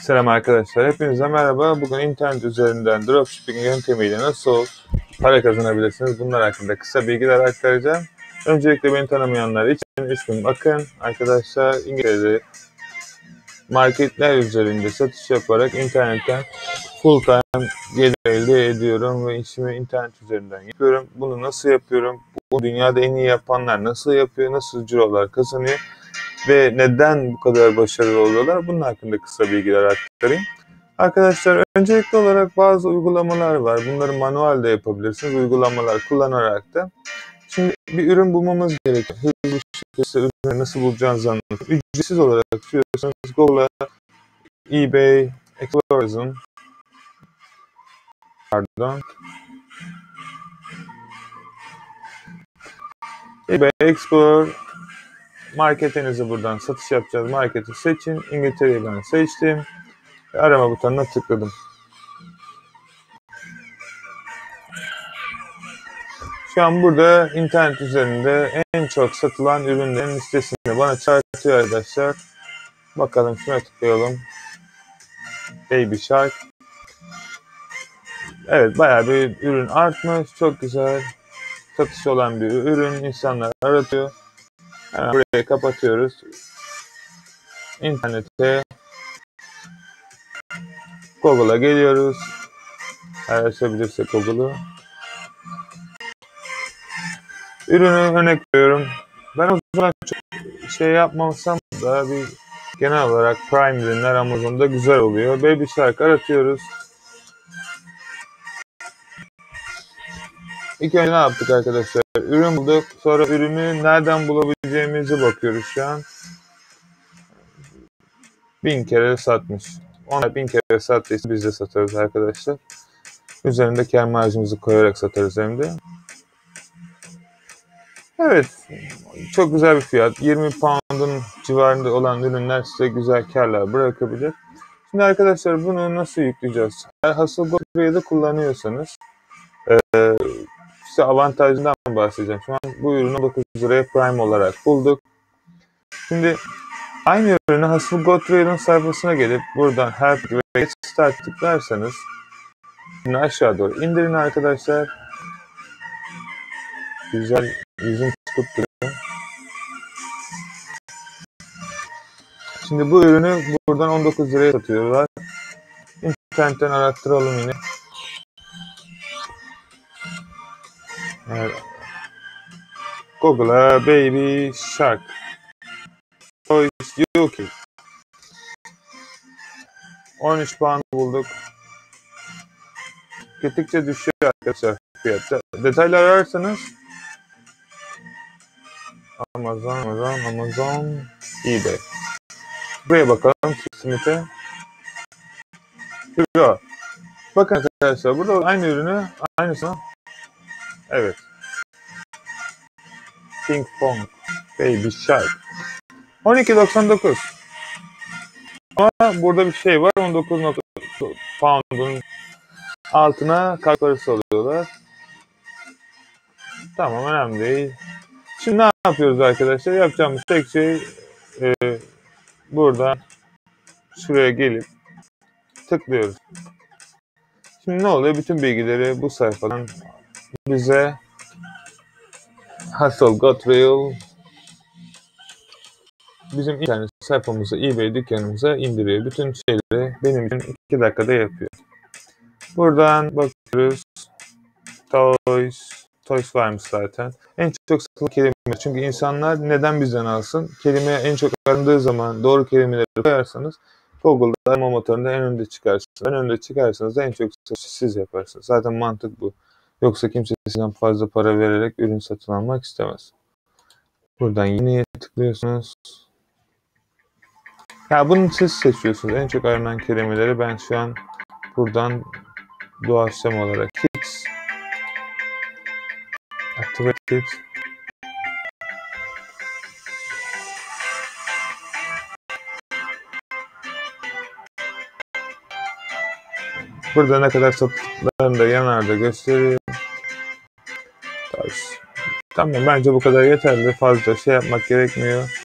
Selam arkadaşlar. Hepinize merhaba. Bugün internet üzerinden dropshipping yöntemiyle nasıl para kazanabilirsiniz? Bunlar hakkında kısa bilgiler aktaracağım. Öncelikle beni tanımayanlar için ismim Akın. Arkadaşlar İngiltere'de marketler üzerinde satış yaparak internetten full time gelir elde ediyorum ve işimi internet üzerinden yapıyorum. Bunu nasıl yapıyorum? Bu dünyada en iyi yapanlar nasıl yapıyor? Nasıl cirolar kazanıyor? Ve neden bu kadar başarılı oluyorlar? Bunun hakkında kısa bilgiler aktarayım. Arkadaşlar öncelikli olarak bazı uygulamalar var. Bunları manuel de yapabilirsiniz. Uygulamalar kullanarak da. Şimdi bir ürün bulmamız gerekiyor. Hızlı bir şekilde ürünü nasıl bulacağınızı anlatayım. Ücretsiz olarak diyorsanız Google'a eBay, Explorism pardon eBay Explorer Marketinizi buradan satış yapacağız. Marketi seçin. İngiltere'yi ben seçtim. Ve arama butonuna tıkladım. Şu an burada internet üzerinde en çok satılan ürünlerin listesini bana çıkartıyor arkadaşlar. Bakalım şuna tıklayalım. Baby Shark. Evet bayağı bir ürün artmış. Çok güzel. Satış olan bir ürün. insanlar aratıyor. Hemen burayı kapatıyoruz. İnternete Google'a geliyoruz. Eğer açabilirsek Google'u. Ürünü örnek veriyorum. Ben o zaman çok şey yapmamışsam da bir genel olarak Prime ürünler Amazon'da güzel oluyor. Baby Shark aratıyoruz. İlk önce ne yaptık arkadaşlar? Ürün bulduk. Sonra ürünü nereden bulabileceğimizi bakıyoruz şu an. Bin kere satmış. Onlar bin kere sattıysa biz de satarız arkadaşlar. Üzerinde kar marjımızı koyarak satarız hem de. Evet. Çok güzel bir fiyat. 20 pound'un civarında olan ürünler size güzel karlar bırakabilir. Şimdi arkadaşlar bunu nasıl yükleyeceğiz? Eğer Hasselblad da kullanıyorsanız e, size avantajından bahsedeceğim. Şu an bu ürünü 9 liraya Prime olarak bulduk. Şimdi aynı ürünü Hasbro Gotrail'in sayfasına gelip buradan Help ve Get Start tıklarsanız aşağı doğru indirin arkadaşlar. Güzel yüzüm duruyor. Şimdi bu ürünü buradan 19 liraya satıyorlar. İnternetten arattıralım yine. Evet. Google'a Baby Shark Toys UK 13 puan bulduk. Gittikçe düşüyor arkadaşlar fiyatta. Detaylar ararsanız Amazon, Amazon, Amazon, eBay. Buraya bakalım Smith'e. Şurada. Bakın arkadaşlar burada aynı ürünü aynısını Evet. Ping Pong Baby Shark. 12.99. Ama burada bir şey var. 19 pound'un altına kalp parası alıyorlar. Tamam önemli değil. Şimdi ne yapıyoruz arkadaşlar? Yapacağımız tek şey e, buradan şuraya gelip tıklıyoruz. Şimdi ne oluyor? Bütün bilgileri bu sayfadan bize Hustle Got Real bizim internet sayfamızı eBay dükkanımıza indiriyor. Bütün şeyleri benim için 2 dakikada yapıyor. Buradan bakıyoruz. Toys. Toys varmış zaten. En çok satılan kelime. Çünkü insanlar neden bizden alsın? Kelime en çok arandığı zaman doğru kelimeleri koyarsanız Google'da arama motorunda en önde çıkarsınız. En önde çıkarsanız en çok siz yaparsınız. Zaten mantık bu. Yoksa kimse sizden fazla para vererek ürün satın almak istemez. Buradan yeniye tıklıyorsunuz. Ya bunu siz seçiyorsunuz. En çok aranan kelimeleri ben şu an buradan doğaçlama olarak Kids Activate Kids Burada ne kadar sattıklarını da yanarda gösteriyor. Tamam bence bu kadar yeterli. Fazla şey yapmak gerekmiyor.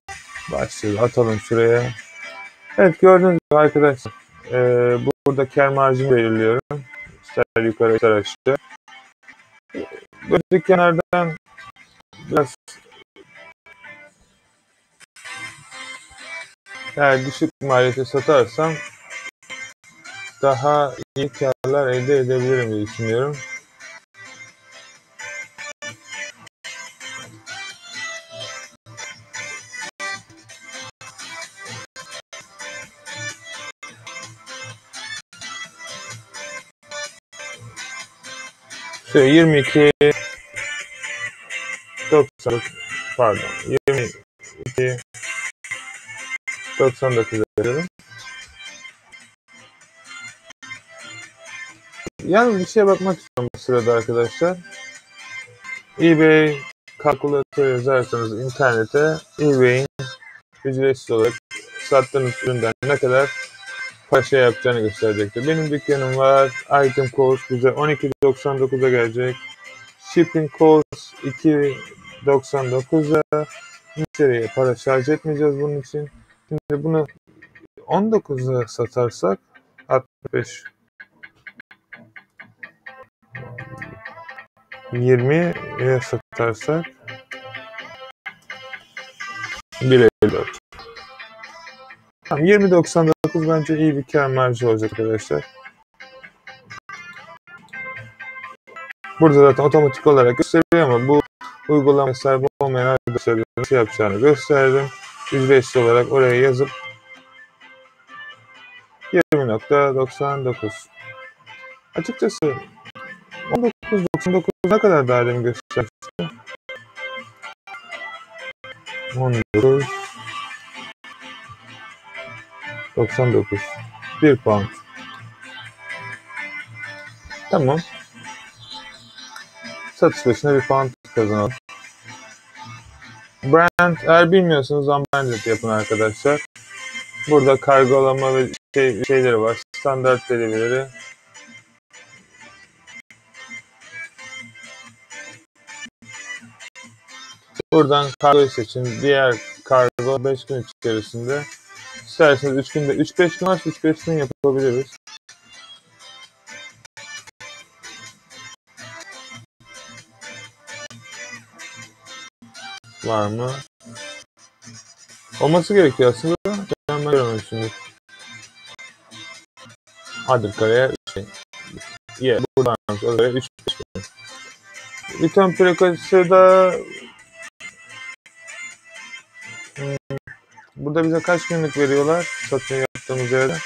Başlıyoruz. Atalım şuraya. Evet gördüğünüz gibi arkadaşlar. e, burada kar marjını belirliyorum. İster yukarı ister aşağı. Böyle dükkanlardan biraz eğer düşük maliyete satarsam daha iyi karlar elde edebilirim diye düşünüyorum. 22 90 pardon 22 99 veriyorum. Yalnız bir şeye bakmak istiyorum bu sırada arkadaşlar. eBay kalkülatör yazarsanız internete eBay'in ücretsiz olarak sattığınız üründen ne kadar şey yapacağını gösterecektir. Benim dükkanım var. Item cost bize 12.99'a gelecek. Shipping cost 2.99'a. Müşteriye para şarj etmeyeceğiz bunun için. Şimdi bunu 19'a satarsak 65 20'ye satarsak 1.54 Tamam 20.99 bence iyi bir kar marjı olacak arkadaşlar. Burada zaten otomatik olarak gösteriyor ama bu uygulama sahibi olmayan arkadaşların nasıl yapacağını gösterdim. Ücretsiz olarak oraya yazıp 20.99 Açıkçası 19.99 ne kadar demin göstermişti? 19 99 1 pound Tamam. Satış başına bir pound kazanalım. Brand, eğer bilmiyorsanız unbranded yapın arkadaşlar. Burada kargolama ve şey, şeyleri var. Standart delivery. Buradan kargo seçin. Diğer kargo 5 gün içerisinde. İsterseniz 3 günde 3-5 gün varsa 3-5 gün yapabiliriz. Var mı? Olması gerekiyor aslında. Ben görmemişimdir. Adır kareye şey. Yeah, buradan o da 3 gün. Return frequency'de da hmm, burada bize kaç günlük veriyorlar satın yaptığımız yerde?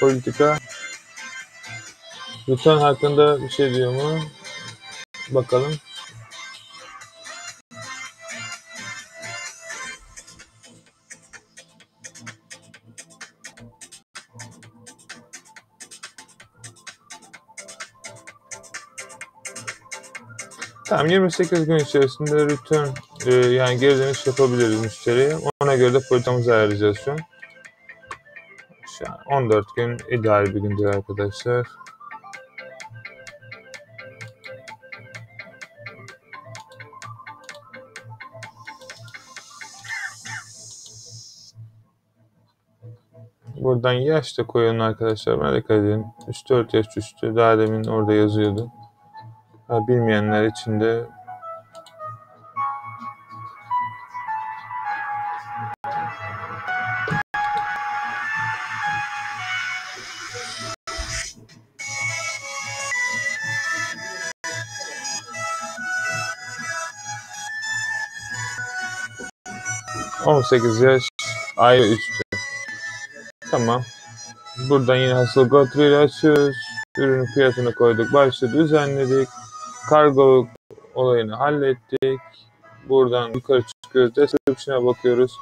Politika. Return hakkında bir şey diyor mu? Bakalım. Tamam 28 gün içerisinde return e, yani geri dönüş yapabiliriz müşteriye. Ona göre de politikamızı ayarlayacağız şu an. Şu an 14 gün ideal bir gündür arkadaşlar. Buradan yaş da koyalım arkadaşlar. Bana dikkat edin. 3-4 yaş düştü. Daha demin orada yazıyordu. Ha, bilmeyenler için de On sekiz yaş ayrı üstü. Tamam. Buradan yine hasıl Godfrey'i açıyoruz. Ürünün fiyatını koyduk. Başta düzenledik. Kargo olayını hallettik. Buradan yukarı çıkıyoruz. Description'a bakıyoruz.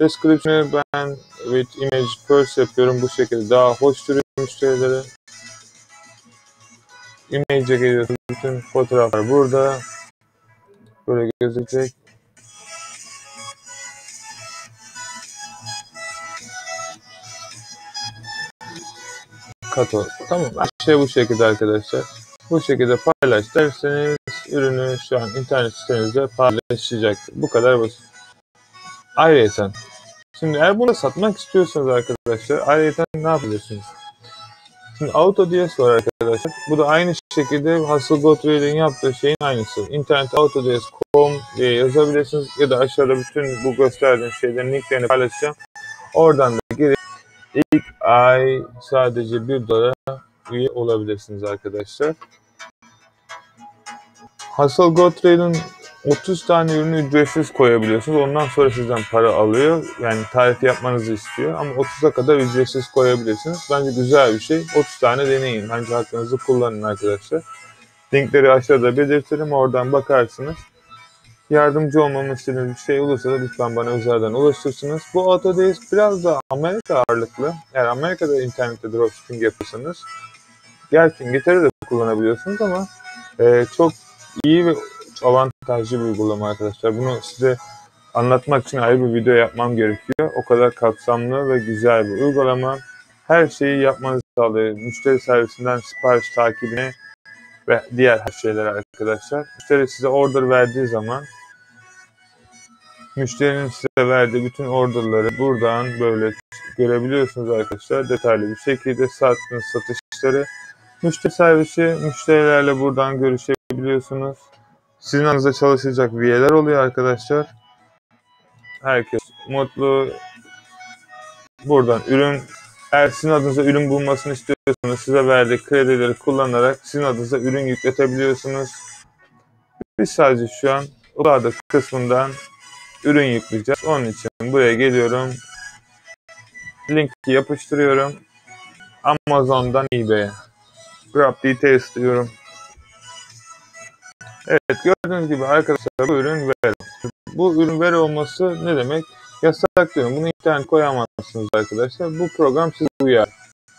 Description'ı ben with image first yapıyorum. Bu şekilde daha hoş duruyor müşterilere. Image'e geliyorsunuz. Bütün fotoğraflar burada. Böyle gözükecek. Kato. Tamam. Her şey bu şekilde arkadaşlar. Bu şekilde paylaş derseniz ürünü şu an internet sitenizde paylaşacaktır. Bu kadar basit. Ayrıca Şimdi eğer bunu satmak istiyorsanız arkadaşlar ayrıca ne yapıyorsunuz? Şimdi AutoDS var arkadaşlar. Bu da aynı şekilde Hasselblad Rail'in yaptığı şeyin aynısı. İnternet autods.com diye yazabilirsiniz ya da aşağıda bütün bu gösterdiğim şeylerin linklerini paylaşacağım. Oradan da girip ilk ay sadece 1 dolara üye olabilirsiniz arkadaşlar. Hasselblad Rail'in 30 tane ürünü ücretsiz koyabiliyorsunuz. Ondan sonra sizden para alıyor. Yani tarif yapmanızı istiyor. Ama 30'a kadar ücretsiz koyabilirsiniz. Bence güzel bir şey. 30 tane deneyin. Bence hakkınızı kullanın arkadaşlar. Linkleri aşağıda belirtirim. Oradan bakarsınız. Yardımcı olmamı istediğiniz bir şey olursa da lütfen bana özelden ulaşırsınız. Bu Autodesk biraz da Amerika ağırlıklı. Eğer Amerika'da internette dropshipping yapıyorsanız gerçi İngiltere'de de kullanabiliyorsunuz ama e, çok iyi ve avantajlı bir uygulama arkadaşlar. Bunu size anlatmak için ayrı bir video yapmam gerekiyor. O kadar kapsamlı ve güzel bir uygulama. Her şeyi yapmanızı sağlıyor. Müşteri servisinden sipariş takibine ve diğer her şeyler arkadaşlar. Müşteri size order verdiği zaman müşterinin size verdiği bütün orderları buradan böyle görebiliyorsunuz arkadaşlar. Detaylı bir şekilde sattığınız satışları. Müşteri servisi müşterilerle buradan görüşebiliyorsunuz. Sizin adınıza çalışacak üyeler oluyor arkadaşlar. Herkes mutlu. Buradan ürün eğer sizin adınıza ürün bulmasını istiyorsanız size verdiği kredileri kullanarak sizin adınıza ürün yükletebiliyorsunuz. Biz sadece şu an Ulada kısmından ürün yükleyeceğiz. Onun için buraya geliyorum. Linki yapıştırıyorum. Amazon'dan eBay'e. Grab Details diyorum. Evet gördüğünüz gibi arkadaşlar bu ürün veri. Bu ürün veri olması ne demek? Yasak diyorum. Bunu internet koyamazsınız arkadaşlar. Bu program size uyar.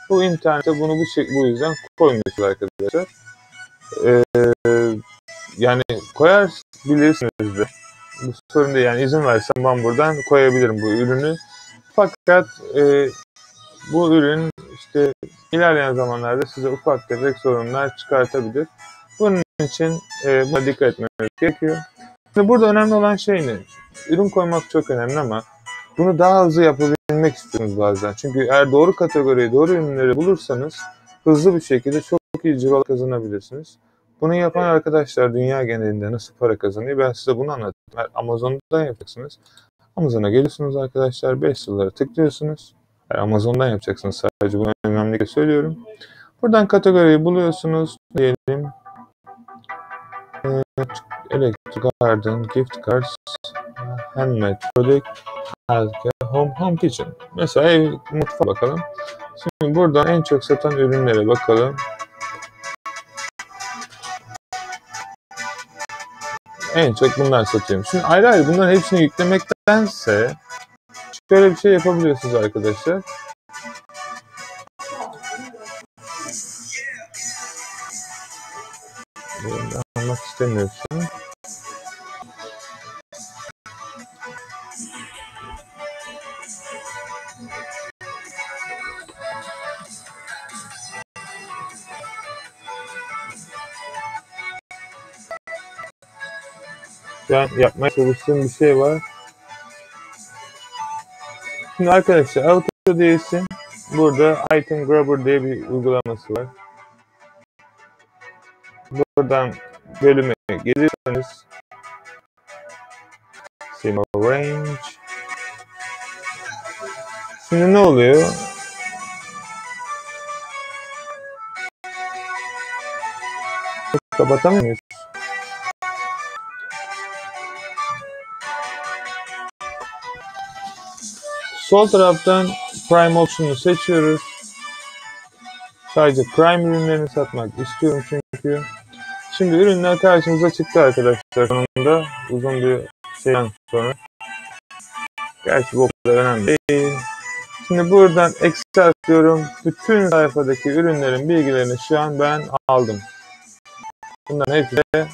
Bu internete bunu bu, şey, bu yüzden koymuyorsunuz arkadaşlar. Ee, yani koyabilirsiniz de. Bu sorun değil. Yani izin versem ben buradan koyabilirim bu ürünü. Fakat e, bu ürün işte ilerleyen zamanlarda size ufak tefek sorunlar çıkartabilir. Bunun için e, buna dikkat etmeniz gerekiyor. Şimdi burada önemli olan şey ne? Ürün koymak çok önemli ama bunu daha hızlı yapabilmek istiyorsunuz bazen. Çünkü eğer doğru kategoriyi, doğru ürünleri bulursanız hızlı bir şekilde çok iyi ciro kazanabilirsiniz. Bunu yapan arkadaşlar dünya genelinde nasıl para kazanıyor ben size bunu anlatayım. Amazon'dan yapacaksınız. Amazon'a geliyorsunuz arkadaşlar 5 yıllara tıklıyorsunuz. Eğer Amazon'dan yapacaksınız sadece bunu önemli söylüyorum. Buradan kategoriyi buluyorsunuz. Diyelim electric garden, gift cards, handmade product, healthcare, home, home kitchen. Mesela ev mutfağa bakalım. Şimdi buradan en çok satan ürünlere bakalım. En çok bunlar satıyorum. Şimdi ayrı ayrı bunların hepsini yüklemektense şöyle bir şey yapabiliyorsunuz arkadaşlar. almak istemiyorsun. Şu an yapmaya çalıştığım bir şey var. Şimdi arkadaşlar AutoDS'in burada Item Grabber diye bir uygulaması var. Buradan bölüme gelirseniz Sim Range Şimdi ne oluyor? Kapatamıyor Sol taraftan Prime Option'u seçiyoruz. Sadece Prime ürünlerini satmak istiyorum çünkü. Şimdi ürünler karşımıza çıktı arkadaşlar sonunda. Uzun bir şeyden sonra. Gerçi bu kadar önemli değil. Şimdi buradan Excel diyorum. Bütün sayfadaki ürünlerin bilgilerini şu an ben aldım. Bunların hepsi de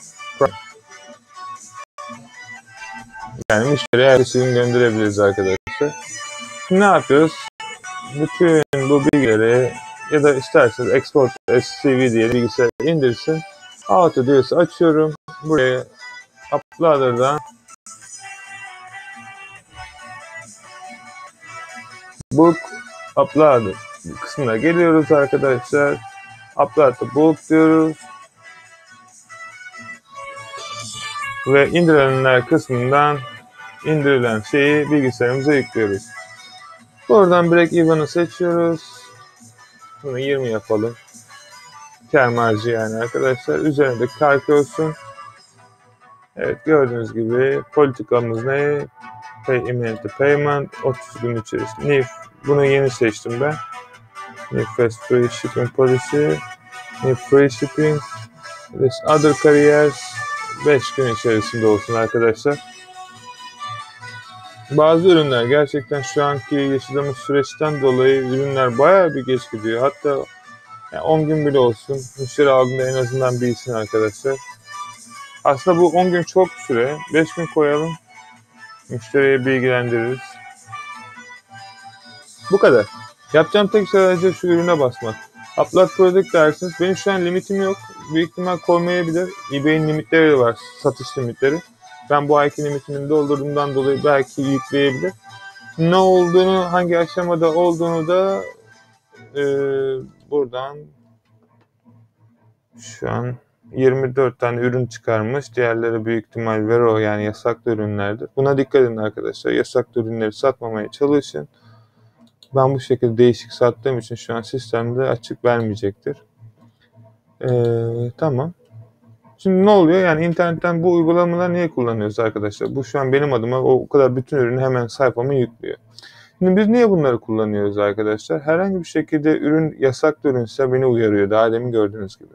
yani müşteriye her şeyi gönderebiliriz arkadaşlar. Şimdi ne yapıyoruz? Bütün bu bilgileri ya da isterseniz export SCV diye bilgisayar indirsin. Autodesk açıyorum. Buraya uploader'dan book upload kısmına geliyoruz arkadaşlar. Upload to book diyoruz. Ve indirilenler kısmından indirilen şeyi bilgisayarımıza yüklüyoruz. Buradan break even'ı seçiyoruz. Bunu 20 yapalım. Kar marjı yani arkadaşlar. Üzerinde kar olsun. Evet gördüğünüz gibi politikamız ne? Pay immediate payment 30 gün içerisinde. NIF bunu yeni seçtim ben. NIF fast free shipping policy. NIF free shipping. This other careers 5 gün içerisinde olsun arkadaşlar. Bazı ürünler gerçekten şu anki yaşadığımız süreçten dolayı ürünler bayağı bir geç gidiyor. Hatta yani 10 gün bile olsun müşteri aldığında en azından bilsin arkadaşlar. Aslında bu 10 gün çok süre. 5 gün koyalım. Müşteriyi bilgilendiririz. Bu kadar. Yapacağım tek şey sadece şu ürüne basmak. Upload product dersiniz. Benim şu an limitim yok. Büyük ihtimal koymayabilir. eBay'in limitleri var. Satış limitleri. Ben bu ayki limitimi doldurduğumdan dolayı belki yükleyebilir. Ne olduğunu, hangi aşamada olduğunu da e, buradan şu an 24 tane ürün çıkarmış. Diğerleri büyük ihtimal vero yani yasaklı ürünlerdir. Buna dikkat edin arkadaşlar. Yasaklı ürünleri satmamaya çalışın. Ben bu şekilde değişik sattığım için şu an sistemde açık vermeyecektir. Ee, tamam. Şimdi ne oluyor? Yani internetten bu uygulamaları niye kullanıyoruz arkadaşlar? Bu şu an benim adıma o kadar bütün ürünü hemen sayfama yüklüyor. Şimdi biz niye bunları kullanıyoruz arkadaşlar? Herhangi bir şekilde ürün yasak ürünse beni uyarıyor daha demin gördüğünüz gibi.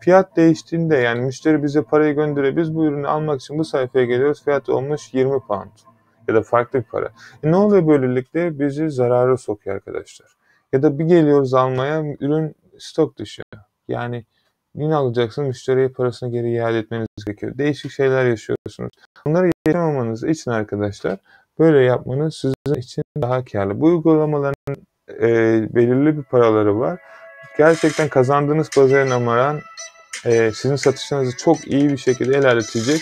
Fiyat değiştiğinde yani müşteri bize parayı gönderiyor. Biz bu ürünü almak için bu sayfaya geliyoruz. Fiyat olmuş 20 pound ya da farklı bir para. E ne oluyor böylelikle? Bizi zarara sokuyor arkadaşlar. Ya da bir geliyoruz almaya ürün stok dışı. Yani yine alacaksın müşteriye parasını geri iade etmeniz gerekiyor. Değişik şeyler yaşıyorsunuz. Bunları yaşamamanız için arkadaşlar böyle yapmanız sizin için daha karlı. Bu uygulamaların e, belirli bir paraları var. Gerçekten kazandığınız pazarın amaran e, sizin satışlarınızı çok iyi bir şekilde ilerletecek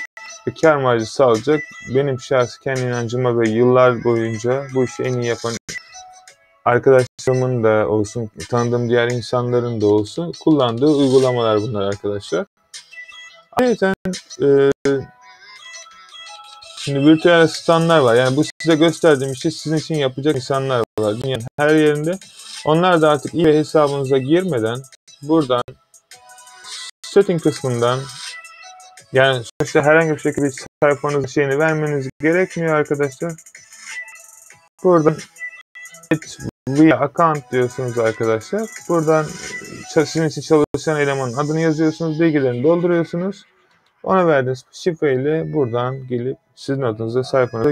ve kar marjı sağlayacak. Benim şahsi kendi inancıma ve yıllar boyunca bu işi en iyi yapan arkadaşlarımın da olsun, tanıdığım diğer insanların da olsun kullandığı uygulamalar bunlar arkadaşlar. Ayrıca e, şimdi virtüel asistanlar var. Yani bu size gösterdiğim işi sizin için yapacak insanlar var. Dünyanın her yerinde. Onlar da artık iyi hesabınıza girmeden buradan setting kısmından yani sonuçta herhangi bir şekilde sayfanızın şeyini vermeniz gerekmiyor arkadaşlar. Buradan via account diyorsunuz arkadaşlar. Buradan sizin için çalışan elemanın adını yazıyorsunuz, bilgilerini dolduruyorsunuz. Ona verdiğiniz şifreyle buradan gelip sizin adınıza sayfanıza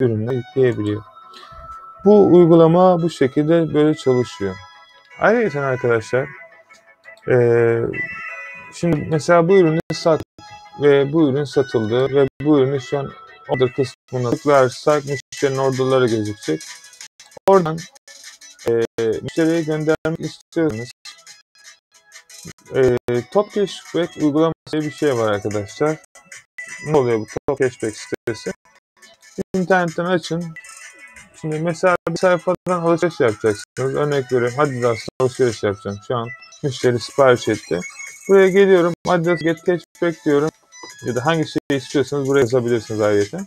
ürünle yükleyebiliyor. Bu uygulama bu şekilde böyle çalışıyor. Ayrıca arkadaşlar şimdi mesela bu ürünü sat ve bu ürün satıldı ve bu ürünü şu an order kısmına tıklarsak müşterinin orderları gözükecek. Oradan e, müşteriye göndermek istiyorsanız e, Top Cashback uygulaması bir şey var arkadaşlar. Ne oluyor bu Top Cashback sitesi? İnternetten açın. Şimdi mesela bir sayfadan alışveriş yapacaksınız. Örnek veriyorum Adidas'tan alışveriş yapacağım. Şu an müşteri sipariş etti. Buraya geliyorum. Adidas Get Cashback diyorum. Ya da hangi şeyi istiyorsanız buraya yazabilirsiniz ayrıca.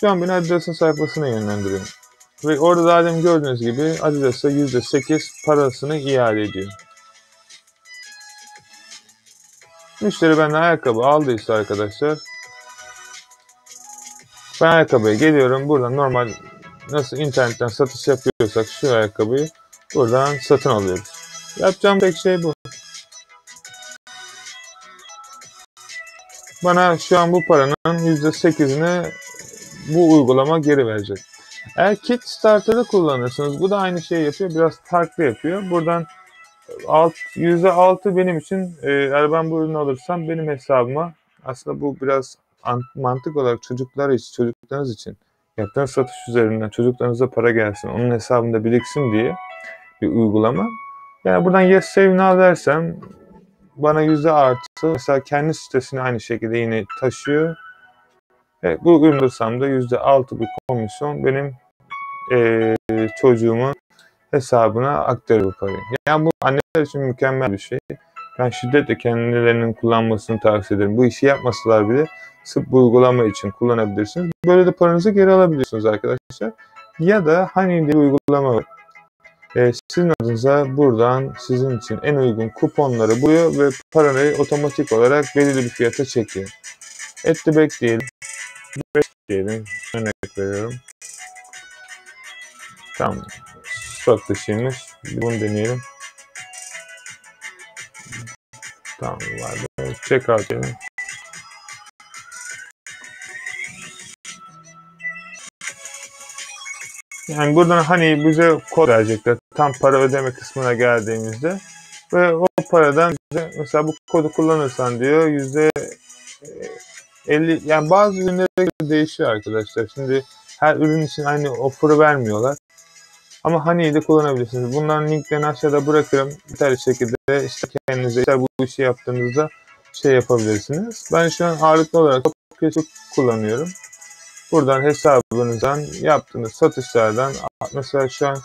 Şu an beni Adidas'ın sayfasına yönlendiriyorum. Ve orada demin gördüğünüz gibi Adidas'a %8 parasını iade ediyor. Müşteri benden ayakkabı aldıysa arkadaşlar ben ayakkabıya geliyorum. Buradan normal nasıl internetten satış yapıyorsak şu ayakkabıyı buradan satın alıyoruz. Yapacağım tek şey bu. Bana şu an bu paranın %8'ini bu uygulama geri verecek. Eğer Kit Starter'ı kullanırsınız bu da aynı şeyi yapıyor. Biraz farklı yapıyor. Buradan alt, %6 benim için e, eğer ben bu ürünü alırsam benim hesabıma aslında bu biraz mantık olarak çocuklar için, çocuklarınız için yaptığınız satış üzerinden çocuklarınıza para gelsin, onun hesabında biriksin diye bir uygulama. Yani buradan yes save now dersem bana yüzde artı mesela kendi sitesini aynı şekilde yine taşıyor. Evet, bu ürün alırsam da yüzde altı bir komisyon benim e, çocuğumun hesabına aktarır bu parayı. Yani bu anneler için mükemmel bir şey. Ben şiddetle kendilerinin kullanmasını tavsiye ederim. Bu işi yapmasalar bile sırf bu uygulama için kullanabilirsiniz. Böyle de paranızı geri alabiliyorsunuz arkadaşlar. Ya da hani bir uygulama var. E, sizin adınıza buradan sizin için en uygun kuponları buluyor ve parayı otomatik olarak belirli bir fiyata çekiyor. Etti bekleyelim. Bekleyelim. Örnek veriyorum. Tamam. Stok dışıymış. Bunu deneyelim. Tamam vardı. Check out edelim. Yani buradan hani bize kod verecekler tam para ödeme kısmına geldiğimizde ve o paradan bize mesela bu kodu kullanırsan diyor yüzde 50 yani bazı ürünlere göre değişiyor arkadaşlar. Şimdi her ürün için aynı offer'ı vermiyorlar. Ama Honey'i de kullanabilirsiniz. Bunların linklerini aşağıda bırakırım. Bir şekilde işte kendinize işte bu işi yaptığınızda şey yapabilirsiniz. Ben şu an ağırlıklı olarak çok kullanıyorum. Buradan hesabınızdan yaptığınız satışlardan mesela şu an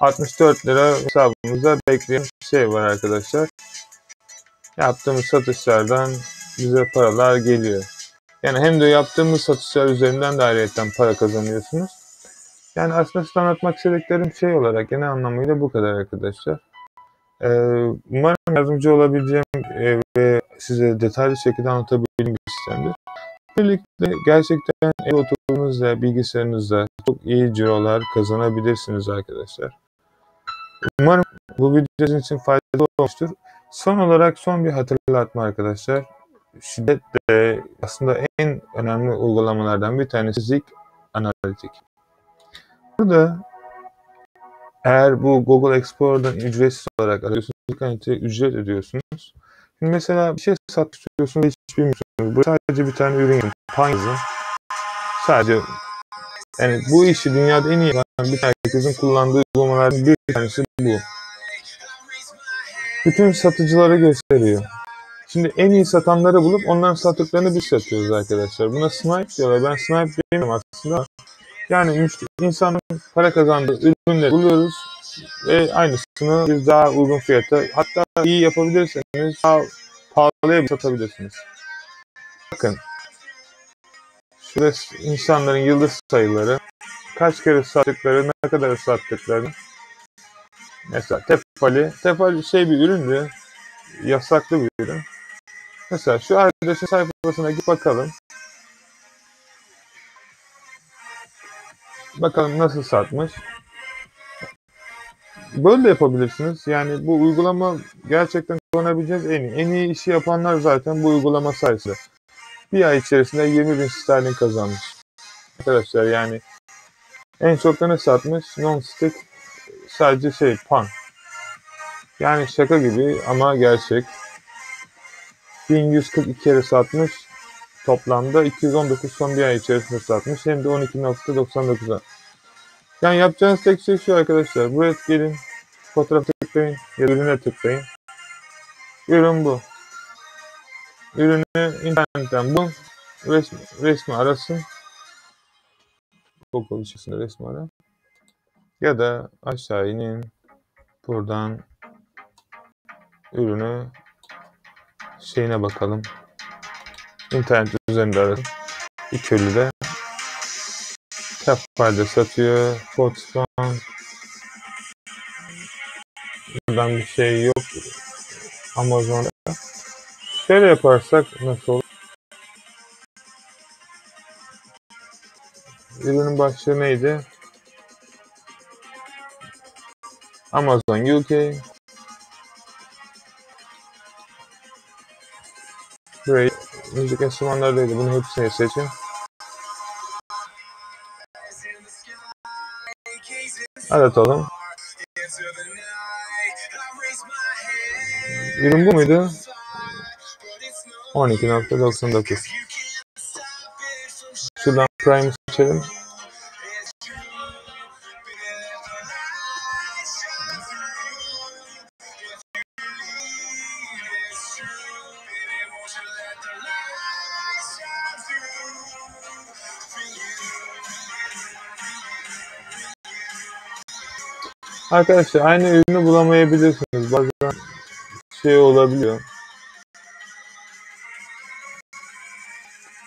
64 lira hesabımızda bekleyen şey var arkadaşlar. Yaptığımız satışlardan bize paralar geliyor. Yani hem de yaptığımız satışlar üzerinden de ayrıyeten para kazanıyorsunuz. Yani aslında size anlatmak istediklerim şey olarak genel anlamıyla bu kadar arkadaşlar. Ee, umarım yardımcı olabileceğim e, ve size detaylı şekilde anlatabildiğim bir sistemdir. Birlikte gerçekten ev oturduğunuzda, bilgisayarınızda çok iyi cirolar kazanabilirsiniz arkadaşlar. Umarım bu video sizin için faydalı olmuştur. Son olarak son bir hatırlatma arkadaşlar. Şiddetle aslında en önemli uygulamalardan bir tanesi Zik Analitik. Burada eğer bu Google Explorer'dan ücretsiz olarak arıyorsunuz, Zik ücret ödüyorsunuz. Şimdi mesela bir şey satmak istiyorsunuz hiç bilmiyorsunuz. Bu sadece bir tane ürün pan yazın. Sadece yani bu işi dünyada en iyi yapan bir herkesin kullandığı uygulamalardan bir tanesi bu. Bütün satıcılara gösteriyor. Şimdi en iyi satanları bulup onların sattıklarını biz satıyoruz arkadaşlar. Buna snipe diyorlar. Ben snipe diyemem aslında. Yani insanın para kazandığı ürünleri buluyoruz ve aynısını biz daha uygun fiyata hatta iyi yapabilirseniz daha pahalıya satabilirsiniz. Bakın şurası insanların yıldız sayıları kaç kere sattıkları ne kadar sattıklarını mesela tefali tefali şey bir üründü yasaklı bir ürün mesela şu arkadaşın sayfasına git bakalım bakalım nasıl satmış Böyle de yapabilirsiniz. Yani bu uygulama gerçekten kullanabileceğiniz en iyi. En iyi işi yapanlar zaten bu uygulama sayesinde. Bir ay içerisinde 20 bin sterlin kazanmış. Arkadaşlar yani en çok da ne satmış? Non-stick sadece şey pan. Yani şaka gibi ama gerçek. 1142 kere satmış. Toplamda 219 son bir ay içerisinde satmış. Hem de 12.99'a. Yani yapacağınız tek şey şu arkadaşlar. Buraya gelin. Fotoğraf tıklayın. Ya ürüne tıklayın. Ürün bu. Ürünü internetten bu. Resmi, resmi arasın. Google içerisinde resmi ara. Ya da aşağı inin. Buradan ürünü şeyine bakalım. İnternet üzerinde arasın. İki de Tefal'de satıyor. Foxconn. Buradan bir şey yok. Amazon'da. Şöyle yaparsak nasıl olur? Ürünün başlığı neydi? Amazon UK. Burayı müzik enstrümanlarıydı. Bunu hepsini seçin. Aratalım. Ürün bu muydu? 12.99 Şuradan Prime seçelim. Arkadaşlar aynı ürünü bulamayabilirsiniz. Bazen şey olabiliyor.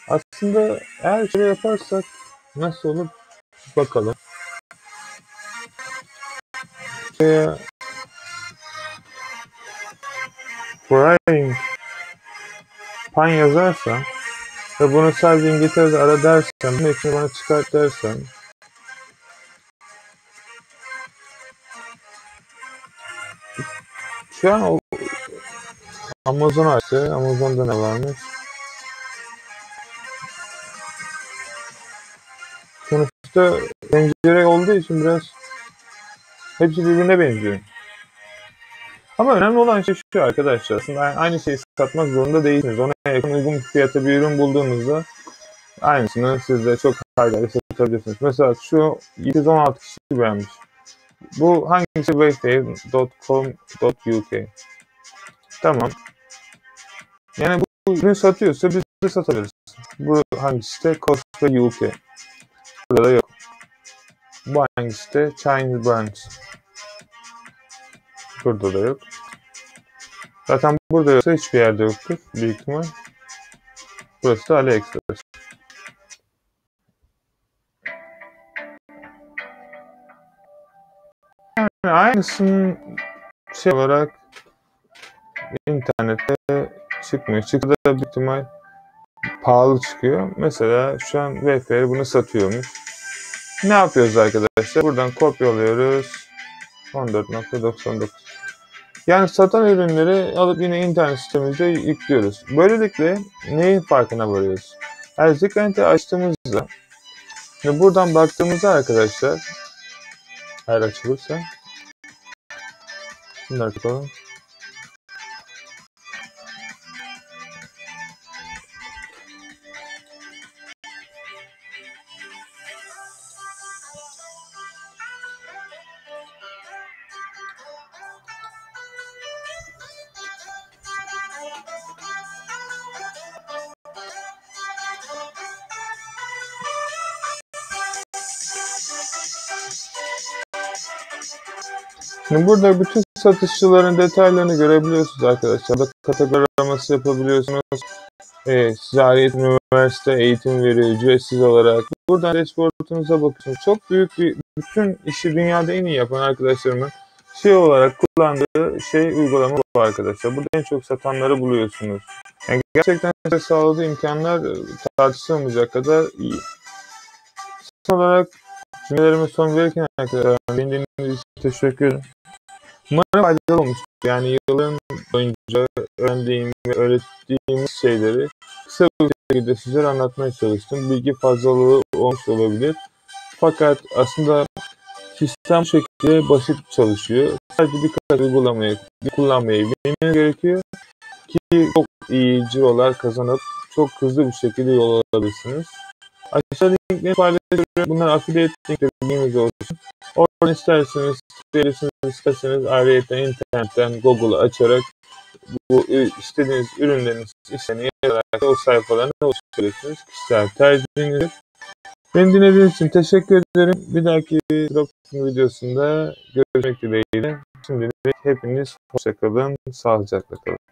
Aslında eğer şöyle yaparsak nasıl olur bakalım. Şuraya frying pan yazarsam ve bunu sadece İngiltere'de ara dersen, metni bana çıkart dersen an o Amazon açtı. Amazon'da ne varmış? Sonuçta pencere olduğu için biraz hepsi birbirine benziyor. Ama önemli olan şey şu arkadaşlar. Aslında aynı şeyi satmak zorunda değilsiniz. Ona yakın uygun fiyata bir ürün bulduğunuzda aynısını siz de çok hayırlı satabilirsiniz. Mesela şu 716 kişi beğenmiş. Bu hangisi wayfair.com.uk Tamam. Yani bu ürün satıyorsa biz de satabiliriz. Bu hangisi de Costa UK. Burada yok. Bu hangisi de Chinese Brands. Burada da yok. Zaten burada yoksa hiçbir yerde yoktur büyük ihtimal. Burası da AliExpress. Yani aynısının şey olarak internette çıkmıyor. Çıktı da büyük ihtimal pahalı çıkıyor. Mesela şu an Wayfair bunu satıyormuş. Ne yapıyoruz arkadaşlar? Buradan kopyalıyoruz. 14.99 yani satan ürünleri alıp yine internet sistemimize yüklüyoruz. Böylelikle neyin farkına varıyoruz? Erzikent'i açtığımızda ve buradan baktığımızda arkadaşlar eğer açılırsa şunları tutalım. Şimdi burada bütün satışçıların detaylarını görebiliyorsunuz arkadaşlar. Burada kategori araması yapabiliyorsunuz. Ee, size ait üniversite eğitim veriyor ücretsiz olarak. Buradan dashboard'unuza bakıyorsunuz. Çok büyük bir, bütün işi dünyada en iyi yapan arkadaşlarımın şey olarak kullandığı şey uygulama bu arkadaşlar. Burada en çok satanları buluyorsunuz. Yani gerçekten size sağladığı imkanlar e, tartışılmayacak kadar iyi. Son olarak cümlelerime son verirken arkadaşlar beni dinlediğiniz için teşekkür ederim. Umarım faydalı olmuştur. Yani yılın boyunca öğrendiğim ve öğrettiğimiz şeyleri kısa bir şekilde sizlere anlatmaya çalıştım. Bilgi fazlalığı olmuş olabilir. Fakat aslında sistem bu şekilde basit çalışıyor. Sadece birkaç uygulamayı kullanmayı bilmeniz gerekiyor ki çok iyi cirolar kazanıp çok hızlı bir şekilde yol alabilirsiniz. Aşağıda linkleri paylaşıyorum. Bunlar affiliate linkleri bilginiz olsun. Oradan isterseniz tıklayabilirsiniz, isterseniz ayrıca internetten Google'ı açarak bu istediğiniz ürünlerin işlerini yazarak o sayfalarına ulaşabilirsiniz. Kişisel tercihinizdir. Beni dinlediğiniz için teşekkür ederim. Bir dahaki Dropshipping videosunda görüşmek dileğiyle. Şimdilik hepiniz hoşçakalın, sağlıcakla kalın.